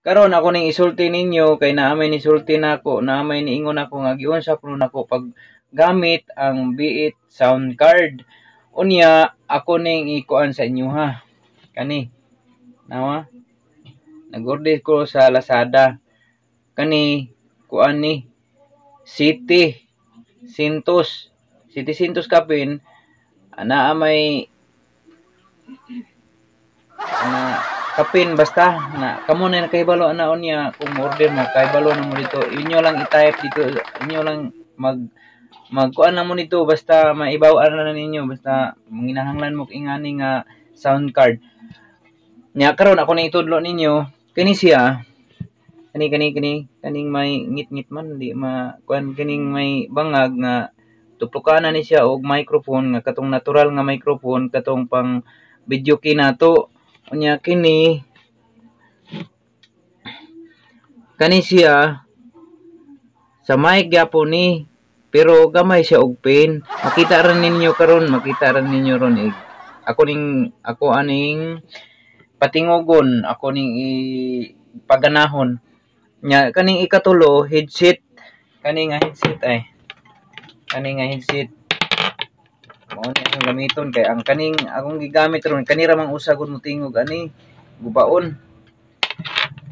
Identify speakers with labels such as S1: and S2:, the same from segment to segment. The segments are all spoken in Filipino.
S1: karon ako ning isulti ninyo kay naamay ni sulti nako naamay ni ingon ako nga giunsa kuno nako pag gamit ang Biit sound card. Unya ako ning ikuan sa inyo ha? Kani nawa? Nag-order ko sa Lazada. Kani kuan ni? City Sintos. City Sintos kapin ana may ana kapin basta na kamo na nakahibalo ana unya kung order mo kahibalo na mo dito. Inyo lang i-type dito inyo lang mag magkuan lang mo nito basta maibaw na ninyo basta manginahanglan mo ingani nga sound card. Nya karon ako na itudlo ninyo. Kini siya kani kani kani kaning may ngit-ngit man di ma kuan kaning may bangag nga tuplukanan ni siya og microphone nga katong natural nga microphone katong pang video kinato unya kini kani siya sa mic gyapon ni pero gamay siya og pin. Makita ra ninyo karon makita ra ninyo ron. Eh. ako ning ako aning patingogon ako ning i paganahon. Nya kaning ikatulo headset. Kani nga headset ay. Kani nga headset mao ni akong gamiton. Kay ang kaning akong gigamit ron kani ra mang usa gud mutingog ani gubaon.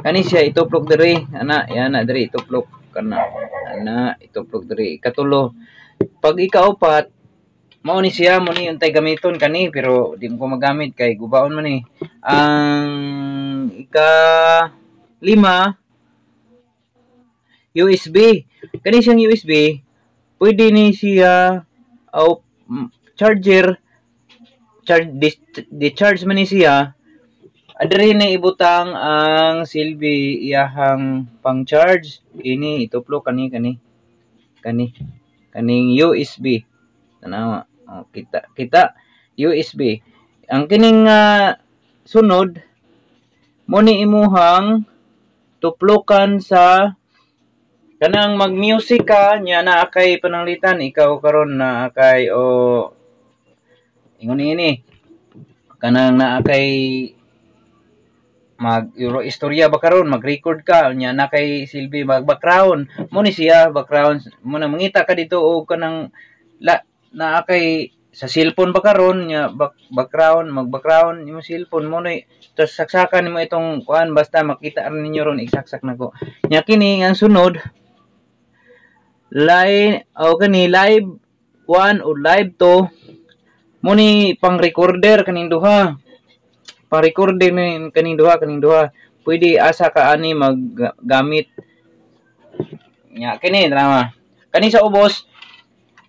S1: Kani siya ituplok diri. Ana yan na diri ituplok. Kana ana ituplok diri. Ikatulo pag ikaupat mao ni siya mo ni untay gamiton kani pero di mo ko magamit kay gubaon man ni. Ang ika lima USB kani siyang USB pwede ni siya o charger charge di, di charge man ni siya adre na ibutang ang silbi iyahang pang charge ini ituplo kani kani kani kaning USB tanawa oh, kita kita USB ang kining uh, sunod mo ni imuhang tuplokan sa kanang mag-music ka nya na kay pananglitan ikaw karon na kay o ingon ini kanang na kay mag euro istorya ba karon? Mag-record ka. Nya na kay silbi mag background. Mo ni siya background. Mo na mangita ka dito og kanang la na kay sa cellphone ba karon? Nya back, background mag background. Yung cellphone. Mo ni tapos saksakan mo itong kuan basta makita rin ninyo ron isaksak nako nya kini ang sunod live o kani live 1 o live 2 mo ni pang recorder kaning duha pang recorder ni kaning duha kaning duha pwede asa ka ani maggamit nya kini drama kani sa ubos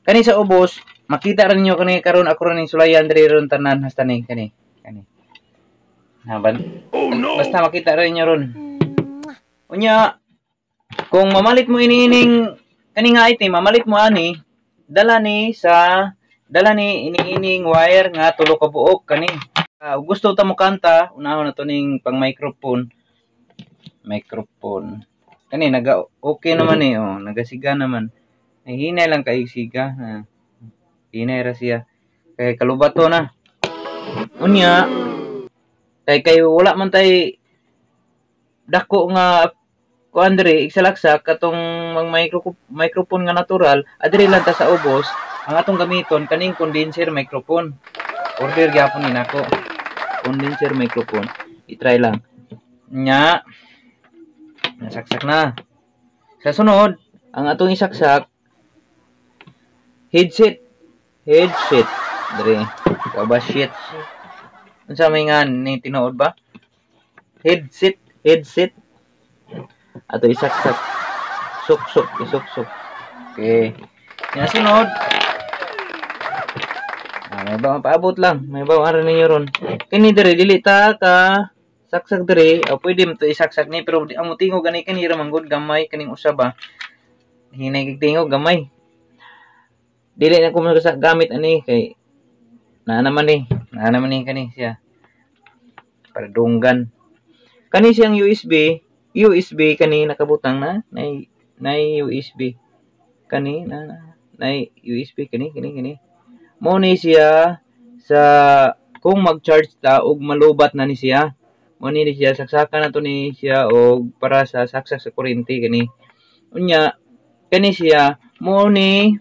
S1: kani sa ubos makita rin niyo kani karon ako rin sulayan diri ron tanan hasta ni kani kani Naban. Oh no. Basta makita rin niyo ron. Unya kung mamalit mo iniining kani nga item mamalit mo ani dala ni sa dala ni iniining wire nga tulo ka buok kani. Uh, gusto ta mo kanta unahon na to ning pang microphone. Microphone. Kani naga okay naman eh oh. Nagasiga naman. Ay hinay lang kay siga ha hinay ra siya. Kay kalubato na. Unya kay kay wala man tay dako nga ko Andre iksalaksa katong micro microphone nga natural adiri lang ta sa ubos ang atong gamiton kaning condenser microphone. Order gyapon ni nako. Condenser microphone. I-try lang. Nya. Nasaksak na. Sa sunod ang atong isaksak headset. Headset. Diri kaba shit. Unsa may nga ni tinuod ba? Headset headset. Ato isaksak. Suksok isuksok. Okay. Yan sunod may ba paabot lang. May ba ara ninyo ron. Kini dire dili ta ka saksak dire o pwede mo to isaksak ni pero ang mutingog gani kani ra manggod gamay kaning usaba hinay tingog gamay. Dili na ko sa gamit ani kay na naman ni na naman ni kani siya. Para dunggan. Kani siyang USB USB kani nakabutang na na na USB kani na na USB kani kani kani mo ni siya sa kung mag-charge ta og malubat na ni siya. Mo ni siya saksakan nato ni siya og para sa saksak sa kuryente kani unya kani siya mo ni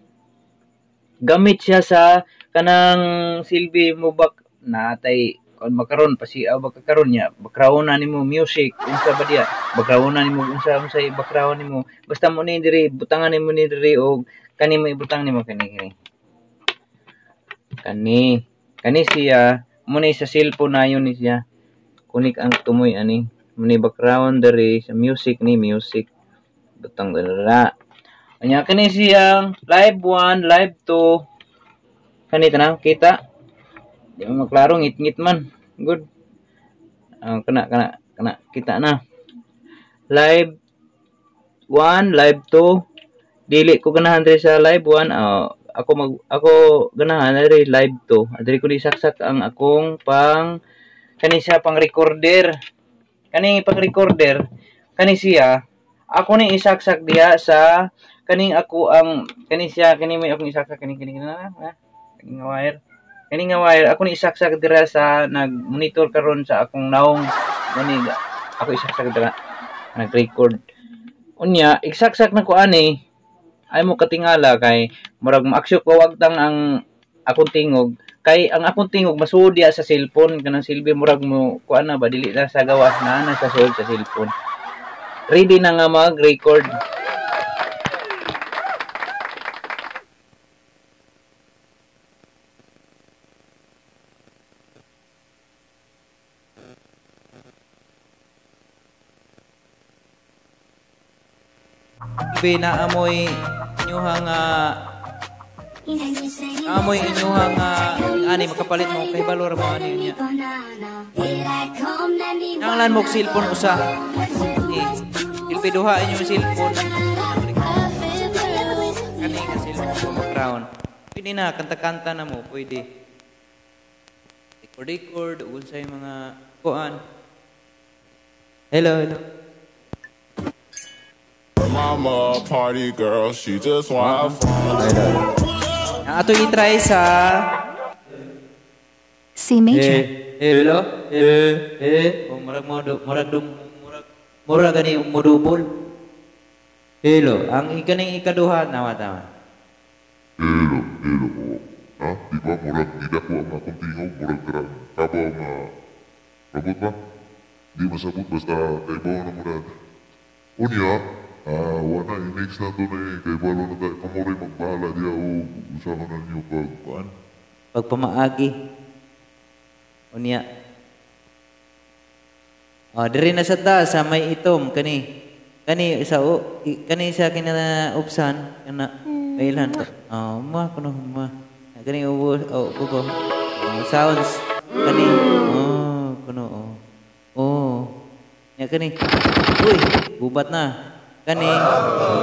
S1: gamit siya sa kanang silbi mo bak natay kon makaron pasi uh, karon niya background nimo music unsa ba diya? Background nimo unsa unsay background nimo? Basta mo ni diri butangan nimo ni diri og kani mo ibutang nimo kani kani kani kani siya mo ni sa cellphone na yun siya kunik ang tumoy ani mo ni background diri sa music ni music butang dala Anya kani siyang live 1, live 2. Kani tanang kita. Di mo maklaro ngit-ngit man. Good. Ah, kana kana kana kita na. Live 1, live 2. Dili ko ganahan diri sa live 1. Ah, ako mag ako ganahan diri live 2. Diri ko di saksak ang akong pang kani siya pang recorder. Kani pang recorder. Kani siya ako ni isaksak diha sa kaning ako ang kani siya kani may akong isaksak kani kani na kani nga wire kani nga wire ako ni isaksak dira sa nag monitor karon sa akong naong mani ako isaksak dira nag record unya isaksak na ko ani ay mo katingala kay murag maaksyo ko wagtang ang akong tingog. Kay ang akong tingog masudya sa cellphone. Kanang silbi murag mo kuan na ba? Dili na sa gawas na na sa sulod sa cellphone. Ready na nga mag-record.
S2: Be na amoy inyuha nga amoy inyuha nga ani makapalit mo kay balor mo ani niya. Nanglan mo cellphone usa. Eh, ilpi duha inyong cellphone. Kani nga cellphone background. Pwede na kanta-kanta na mo, pwede. Record record unsay mga kuan. Hello, hello.
S3: Mama, party girl, she just wanna fun.
S2: Ang ato i-try sa
S4: C major.
S2: Eh, eh, hello? Eh, eh. Oh, murag mo, do- murag dum, murag, murag gani mudubol. Hello, ang ikaning ikaduha, nawa, tama.
S5: Hello, hello po. Ha? Di ba murag ko ang akong tingog, murag karang kabaw nga rabot ba? Di masabot basta kaibaw na murag. Unya, ah, wala i next na to na eh, kay balo na tayo, kamuray magbahala diya o usahan na niyo pag, paan?
S2: Pagpamaagi. Unya. Oh, diri na sa taas, sa may itom, kani. Kani sa o, i- kani sa kinana upsan, kana kailan to. Oh, ma kuno ma. Kani ubo, oh, ubo. Oh, sounds kani. Oh, kuno oh. Oh. Ya kani. Uy, gubat na. Kani,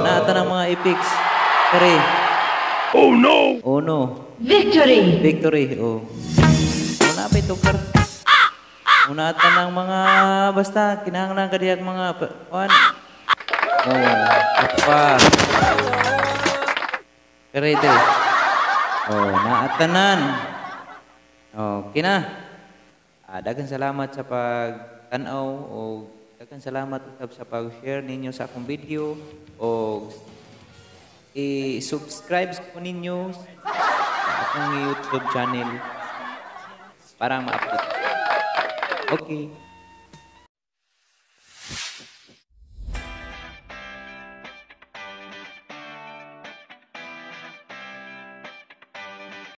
S2: naata ng mga epics. Kari. Oh no! Oh no.
S6: Victory!
S2: Victory, oh. Una pa itong kar... Una ata ng mga... Basta, kinahanglan ka diyag mga... Kuan. Oh, apa. Karete. Oh, naatanan. Oh, kina. Ah, daghang salamat sa pag-tanaw o daghang salamat usab sa pag-share ninyo sa akong video o i-subscribe po ninyo sa akong YouTube channel para ma-update. Okay.